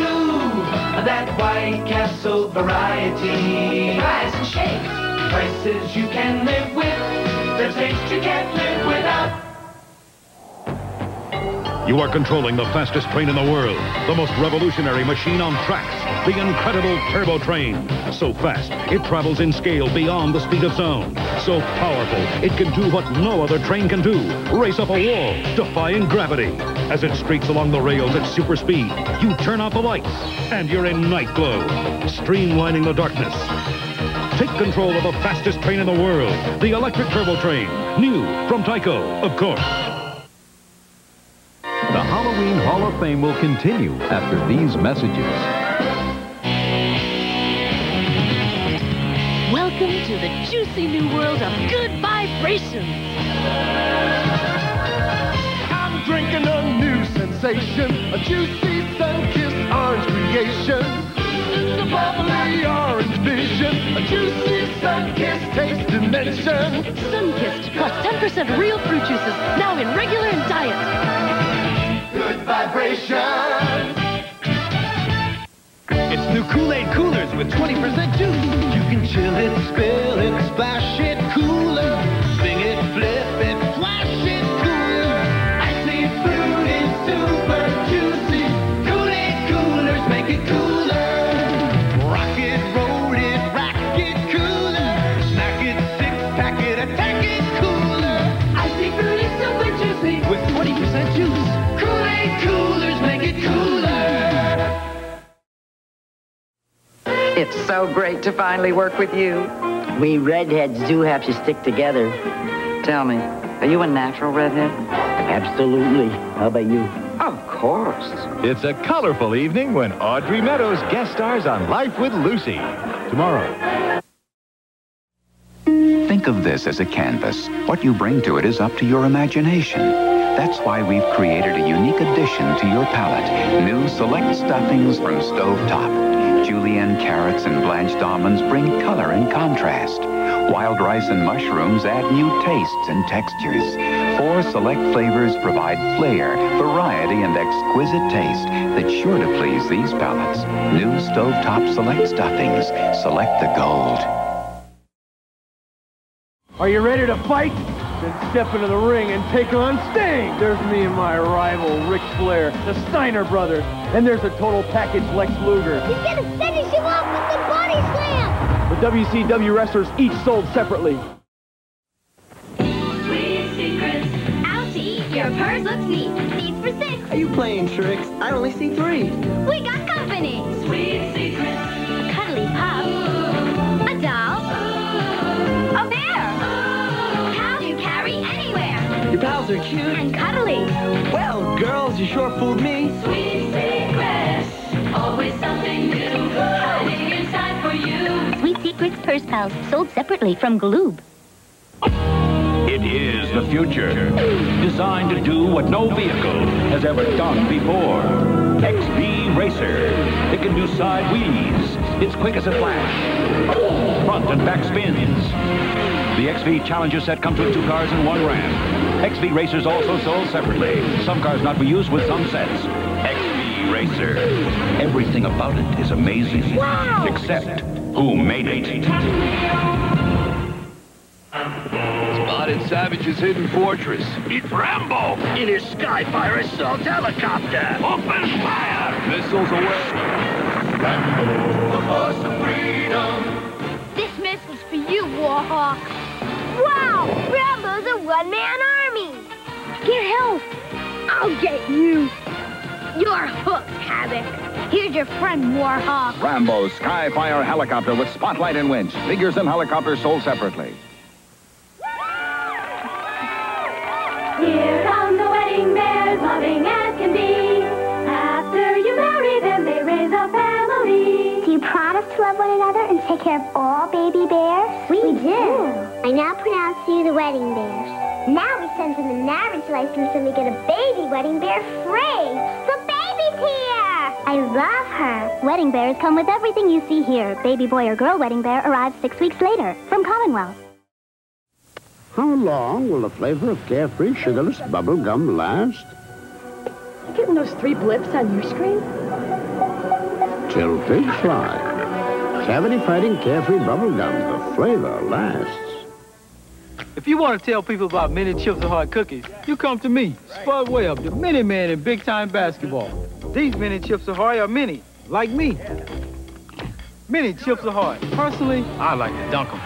Ooh, that White Castle variety. Rise and shake. Prices you can live with. The taste you can't live without. You are controlling the fastest train in the world, the most revolutionary machine on tracks, the incredible Turbo Train. So fast, it travels in scale beyond the speed of sound. So powerful, it can do what no other train can do. Race up a wall, defying gravity. As it streaks along the rails at super speed, you turn off the lights, and you're in night glow, streamlining the darkness. Take control of the fastest train in the world, the electric turbo train. New from Tyco, of course. The Hall of Fame will continue after these messages. Welcome to the juicy new world of good vibrations. I'm drinking a new sensation, a juicy sun-kissed orange creation. It's a bubbly orange vision, a juicy sun-kissed taste dimension. Sunkist plus 10% real fruit juices, now in regular and diet. Good vibration. It's new Kool-Aid coolers with 20% juice. You can chill it, spill it, splash it, It's so great to finally work with you. We redheads do have to stick together. Tell me, are you a natural redhead? Absolutely. How about you? Of course. It's a colorful evening when Audrey Meadows guest stars on Life with Lucy. Tomorrow. Think of this as a canvas. What you bring to it is up to your imagination. That's why we've created a unique addition to your palette. New select stuffings from Stovetop. Julienne carrots and blanched almonds bring color and contrast. Wild rice and mushrooms add new tastes and textures. Four select flavors provide flair, variety, and exquisite taste that's sure to please these palates. New Stovetop Select Stuffings. Select the gold. Are you ready to fight? Then step into the ring and take on Sting. There's me and my rival, Ric Flair, the Steiner brothers, and there's a total package Lex Luger. He's gonna finish him off with the body slam! The WCW wrestlers each sold separately. Sweet. Out to eat. Your purse looks neat. Seats for six. Are you playing tricks? I only see three. We got company. Your pals are cute. And cuddly. Well, girls, you sure fooled me. Sweet secrets. Always something new. Hiding inside for you. Sweet Secrets Purse Pals, sold separately from Galoob. It is the future. Designed to do what no vehicle has ever done before. XV Racer. It can do side wheelies. It's quick as a flash. Front and back spins. The XV Challenger set comes with two cars and one Ram. XV Racers also sold separately. Some cars not for use with some sets. XV Racer. Everything about it is amazing. Wow. Except who made it. Spotted Savage's hidden fortress. It's Rambo in his Skyfire assault helicopter. Open fire! Missiles away. Rambo, the force of freedom. This missile's for you, Warhawk. Wow! Rambo's a one-man army. Get help. I'll get you. You're hooked, Havoc. Here's your friend, Warhawk. Rambo's Skyfire helicopter with spotlight and winch. Figures and helicopters sold separately. Here come the wedding bears, loving as can be. After you marry them, they raise a family. Do you promise to love one another and take care of all baby bears? We do. I now pronounce you the wedding bears. Now we send them a marriage license and we get a baby wedding bear free. The baby's here! I love her. Wedding bears come with everything you see here. Baby boy or girl wedding bear arrives six weeks later from Commonwealth. How long will the flavor of carefree sugarless bubble gum last? You getting those three blips on your screen? Till pigs fly. Cavity-fighting carefree bubble gum. The flavor lasts. If you want to tell people about Mini Chips Ahoy cookies, you come to me, Spud Webb, the mini man in big-time basketball. These Mini Chips of hard are mini, like me. Mini Chips Ahoy. Personally, I like to dunk them.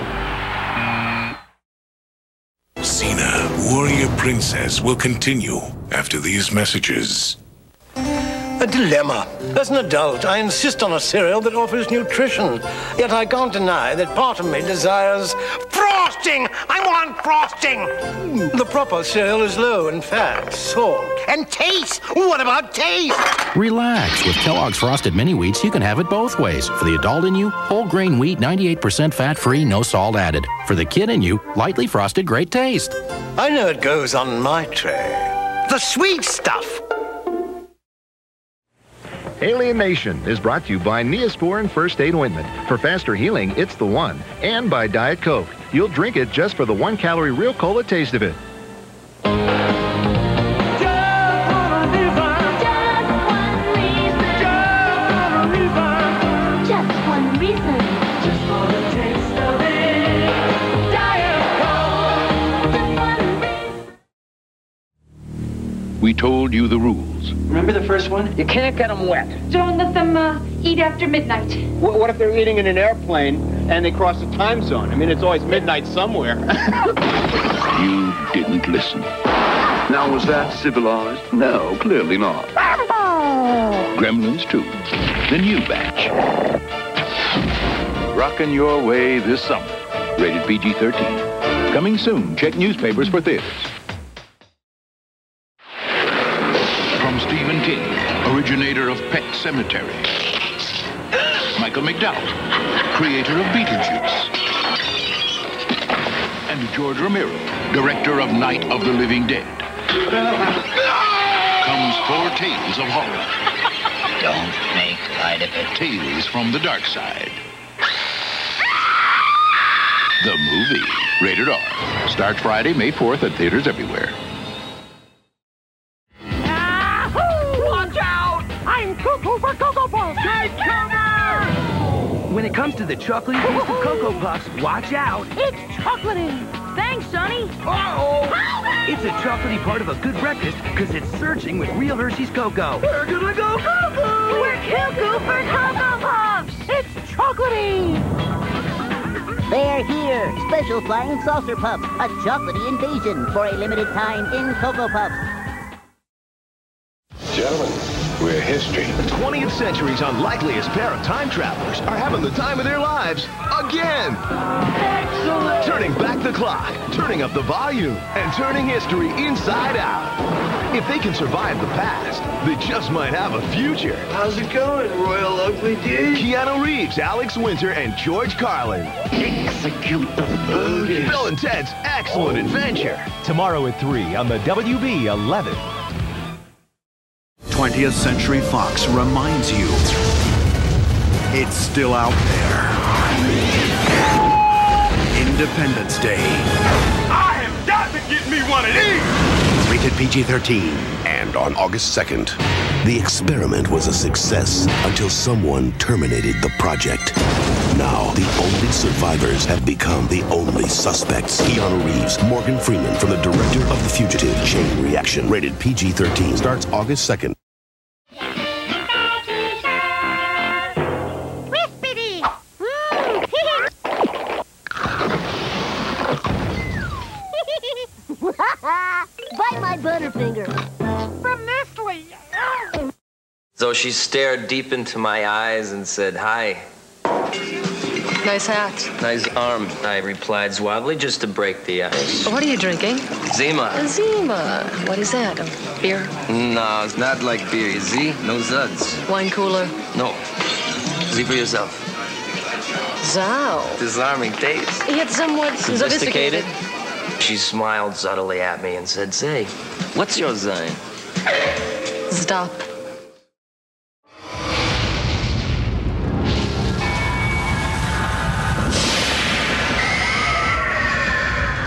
Xena, Warrior Princess, will continue after these messages. A dilemma. As an adult, I insist on a cereal that offers nutrition. Yet I can't deny that part of me desires frosting. I want frosting. The proper cereal is low in fat, salt, and taste. What about taste? Relax. With Kellogg's Frosted Mini Wheats, you can have it both ways. For the adult in you, whole grain wheat, 98% fat free, no salt added. For the kid in you, lightly frosted, great taste. I know it goes on my tray. The sweet stuff. Alien Nation is brought to you by Neosporin First Aid Ointment. For faster healing, it's the one. And by Diet Coke. You'll drink it just for the one calorie real cola taste of it. Told you the rules. Remember the first one? You can't get them wet. Don't let them uh, eat after midnight. What, what if they're eating in an airplane and they cross the time zone? I mean, it's always midnight somewhere. You didn't listen. Now, was that civilized? No, clearly not. Gremlins 2, the new batch. Rocking your way this summer. Rated PG-13. Coming soon. Check newspapers for theaters. Pet Sematary. Michael McDowell, creator of Beetlejuice. And George Romero, director of Night of the Living Dead. Comes four tales of horror. Don't make light of it. Tales from the dark side. The movie. Rated R. Starts Friday, May 4th at theaters everywhere. Comes to the chocolatey taste of Cocoa Puffs, watch out! It's chocolatey. Thanks, Sonny. Uh-oh! It's a chocolatey part of a good breakfast because it's searching with real Hershey's cocoa. We're gonna go cuckoo! We're cuckoo for Cocoa Puffs. It's chocolatey. They're here! Special Flying Saucer Puffs, a chocolatey invasion for a limited time in Cocoa Puffs. Gentlemen, We're history. The 20th century's unlikeliest pair of time travelers are having the time of their lives again. Excellent. Turning back the clock, turning up the volume, and turning history inside out. If they can survive the past, they just might have a future. How's it going, Royal Ugly Dude? Keanu Reeves, Alex Winter, and George Carlin. Execute the. Bill and Ted's Excellent Adventure. Tomorrow at 3 on the WB 11. 20th Century Fox reminds you it's still out there. Independence Day. I have got to get me one of these! Rated PG 13. And on August 2nd, the experiment was a success until someone terminated the project. Now, the only survivors have become the only suspects. Keanu Reeves, Morgan Freeman from the director of The Fugitive, Chain Reaction. Rated PG 13. Starts August 2nd. Bite my Butterfinger. From Nestle. So she stared deep into my eyes and said, Hi. Nice hat. Nice arm, I replied suavely, just to break the ice. What are you drinking? Zima. Zima. What is that? A beer? No, it's not like beer. Z, no zuds. Wine cooler? No. See for yourself. Zow. Disarming taste. Yet somewhat sophisticated. She smiled subtly at me and said, Say, what's your sign? Stop.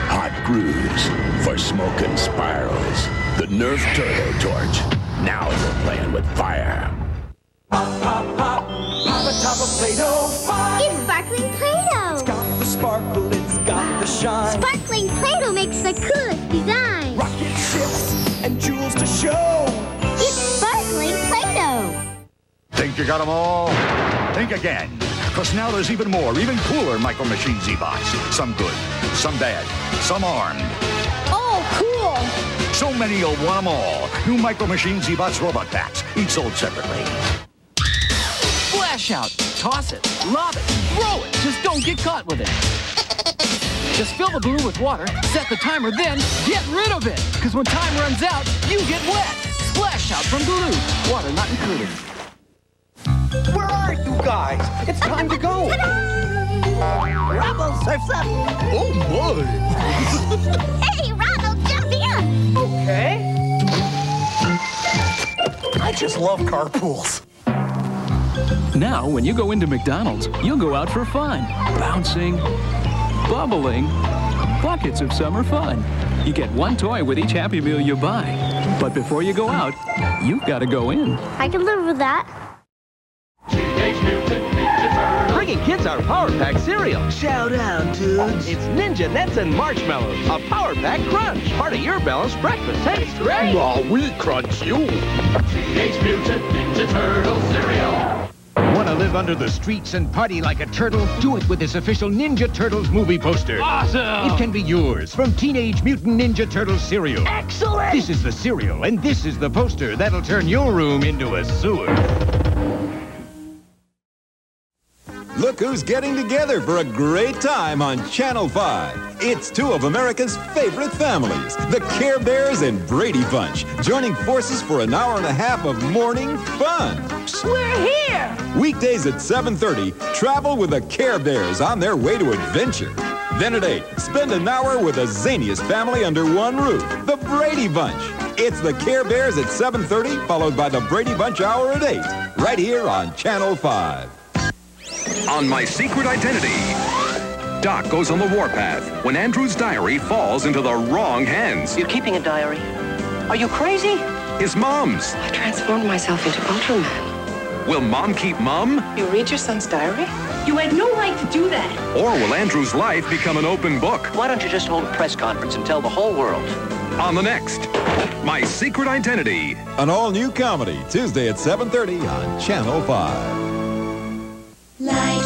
Hot grooves for smoking spirals. The Nerf Turbo Torch. Now you're playing with fire. Pop, pop, pop. Pop a top of Play-Doh. Fun. It's sparkling Play-Doh. It's got the sparkle, it's got the shine. Sparkling Play-Doh makes the coolest design. Rocket ships and jewels to show. It's sparkling Play-Doh. Think you got them all? Think again. Because now there's even more, even cooler Micro Machine Z-Bots. Some good, some bad, some armed. Oh, cool. So many you'll want them all. New Micro Machine Z-Bots robot packs, each sold separately. Flash out. Toss it. Lob it. Throw it. Just don't get caught with it. Just fill the balloon with water, set the timer, then get rid of it. Because when time runs out, you get wet. Splash out from Glue. Water not included. Where are you guys? It's time to go. Rubble surfs up. Oh, boy. Hey, Ronald, jump in. Okay. I just love carpools. Now, when you go into McDonald's, you'll go out for fun. Bouncing, bubbling, buckets of summer fun. You get one toy with each Happy Meal you buy. But before you go out, you've got to go in. I can live with that. Bringing kids our Power Pack cereal. Shout out, dudes. It's Ninja Nets and Marshmallows, a Power Pack Crunch. Part of your balanced breakfast. Tastes great. Aw, we crunch you. Teenage Mutant Ninja Turtle cereal. Want to live under the streets and party like a turtle? Do it with this official Ninja Turtles movie poster. Awesome! It can be yours from Teenage Mutant Ninja Turtles cereal. Excellent. This is the cereal, and this is the poster that'll turn your room into a sewer. Look who's getting together for a great time on Channel 5. It's two of America's favorite families, the Care Bears and Brady Bunch, joining forces for an hour and a half of morning fun. We're here. Weekdays at 7:30, travel with the Care Bears on their way to adventure. Then at 8, spend an hour with the zaniest family under one roof, the Brady Bunch. It's the Care Bears at 7:30, followed by the Brady Bunch hour at 8, right here on Channel 5. On My Secret Identity, Doc goes on the warpath when Andrew's diary falls into the wrong hands. You're keeping a diary? Are you crazy? His mom's. I transformed myself into Ultraman. Will mom keep mom? You read your son's diary? You had no right to do that. Or will Andrew's life become an open book? Why don't you just hold a press conference and tell the whole world? On the next, My Secret Identity. An all-new comedy, Tuesday at 7:30 on Channel 5. Light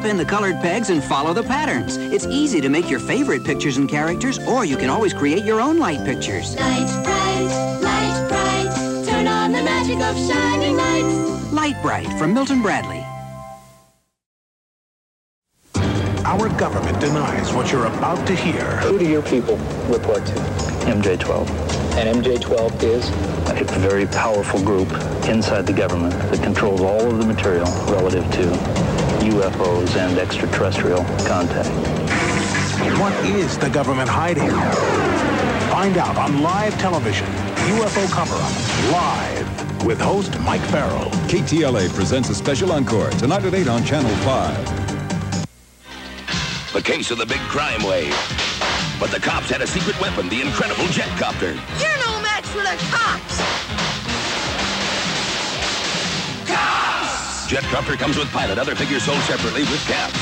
Pop in the colored pegs and follow the patterns. It's easy to make your favorite pictures and characters, or you can always create your own light pictures. Lite-Brite, light bright, turn on the magic of shining lights. Lite-Brite from Milton Bradley. Our government denies what you're about to hear. Who do your people report to? MJ-12. And MJ-12 is? A very powerful group inside the government that controls all of the material relative to UFOs and extraterrestrial contact. What is the government hiding? Find out on live television. UFO Cover-Up, live, with host Mike Farrell. KTLA presents a special encore tonight at 8 on Channel 5. The case of the big crime wave. But the cops had a secret weapon, the incredible jet copter. You're no match for the cops. Jet copter comes with pilot, other figures sold separately with caps.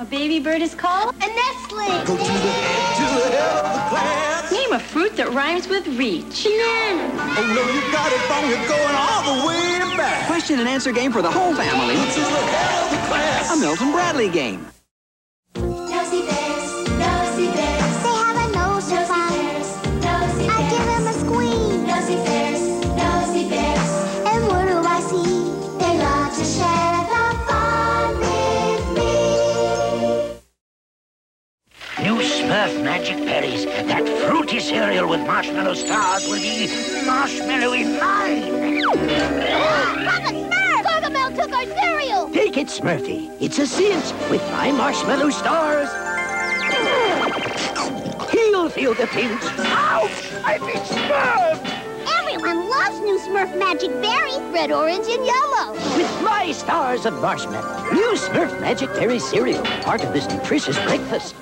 A baby bird is called a nestling. Go to the head, to the head of the class. Name a fruit that rhymes with reach. Banana. Oh no, you got it wrong. You're going all the way back. Question and answer game for the whole family. To the head of the class. A Milton Bradley game. Smurf Magic Berries. That fruity cereal with marshmallow stars will be marshmallowy mine. Papa Smurf! Gargamel took our cereal! Take it, Smurfy. It's a cinch with my marshmallow stars. He'll feel the pinch. Ouch! I've been Smurfed! Everyone loves new Smurf Magic Berries, red, orange, and yellow. With my stars of marshmallow. New Smurf Magic Berry cereal. Part of this nutritious breakfast.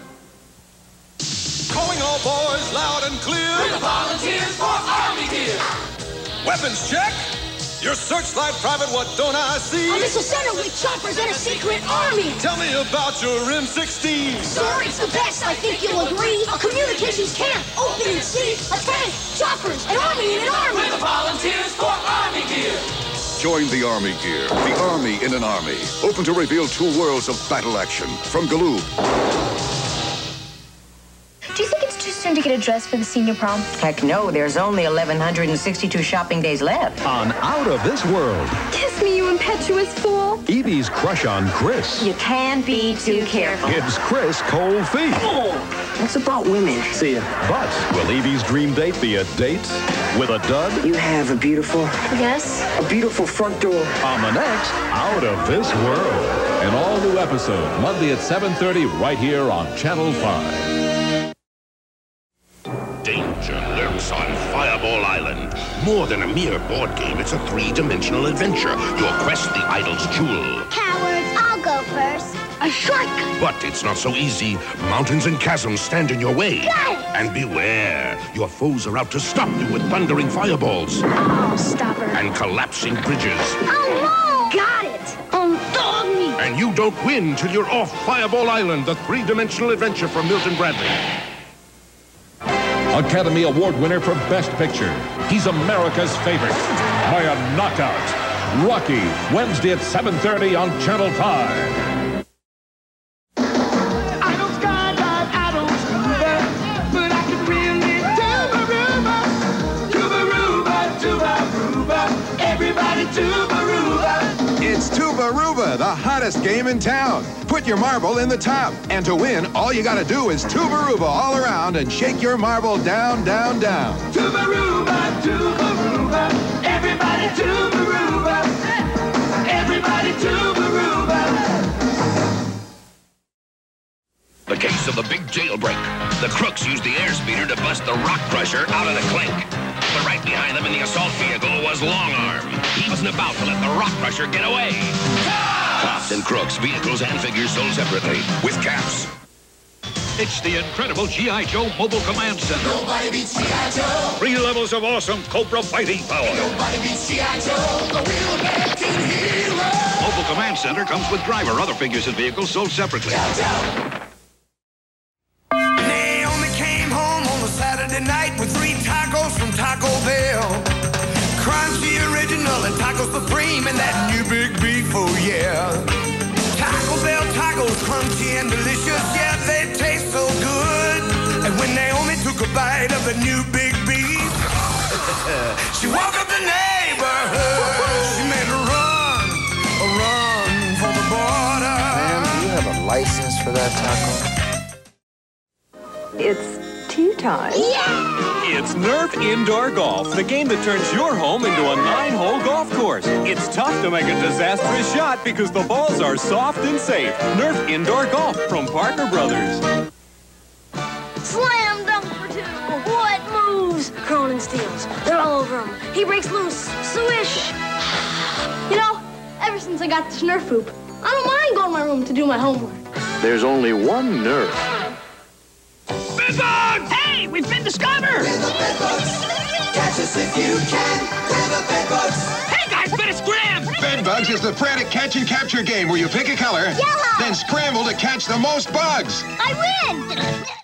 Calling all boys loud and clear. We're the volunteers for Army Gear. Weapons check. Your searchlight private, what don't I see? Oh, a missile center with choppers and a secret army. Tell me about your M16. Sir, it's the best, I think you'll agree. A communications camp, open and see. A tank, choppers, an army in an army. We're the volunteers for Army Gear. Join the Army Gear, the Army in an Army. Open to reveal two worlds of battle action. From Galoob. Soon to get a dress for the senior prom? Heck no, there's only 1,162 shopping days left. On Out of This World, Kiss me, you impetuous fool. Evie's crush on Chris You can't be too careful. gives Chris cold feet. What's about women? See ya. But will Evie's dream date be a date with a dud? You have a beautiful, Yes? a beautiful front door. On the next Out of This World. An all-new episode, Monday at 7.30, right here on Channel 5. More than a mere board game, it's a three-dimensional adventure. Your quest, the idol's jewel. Cowards, I'll go first. A shark. But it's not so easy. Mountains and chasms stand in your way. Got it. And beware, your foes are out to stop you with thundering fireballs Oh, stop her. and collapsing bridges. Oh, no! Got it. Dog me. And you don't win till you're off Fireball Island, the three-dimensional adventure from Milton Bradley. Academy Award winner for Best Picture. He's America's favorite by a knockout. Rocky, Wednesday at 7.30 on Channel 5. Hottest game in town. Put your marble in the top. And to win, all you gotta do is Tubaruba all around and shake your marble down, down, down. Tuba-ruba, tuba-ruba, everybody tuba-ruba. Everybody tuba-ruba. The case of the big jailbreak. The crooks used the airspeeder to bust the rock crusher out of the clink. But right behind them in the assault vehicle was Longarm. He wasn't about to let the rock crusher get away. Cops and crooks, vehicles and figures sold separately with caps. It's the incredible G.I. Joe Mobile Command Center. Nobody beats G.I. Joe. Three levels of awesome Cobra fighting power. Nobody beats G.I. Joe, the wheel-backing hero. Mobile Command Center comes with driver, other figures and vehicles sold separately. Joe, Naomi came home on a Saturday night with three tacos from Taco Bell. Crunchy original and taco supreme and that new big beef, oh yeah. Taco Bell taco bagels, crunchy and delicious. Yeah, they taste so good. And when Naomi took a bite of the new Big Beef, she woke up the neighborhood. She made a run, a run for the border. Ma'am, do you have a license for that taco? It's tea time. It's Nerf Indoor Golf, the game that turns your home into a nine-hole golf course. It's tough to make a disastrous shot because the balls are soft and safe. Nerf Indoor Golf from Parker Brothers. Slam dunk for two. What moves? Cronin steals. They're all over him. He breaks loose. Swish. You know, ever since I got this Nerf hoop, I don't mind going to my room to do my homework. There's only one Nerf. Bedbugs! Hey, we've been discovered! Catch us if you can. We're the bedbugs. Hey, guys, better scram! Bedbugs is the frantic catch and capture game where you pick a color, Yellow. then scramble to catch the most bugs. I win!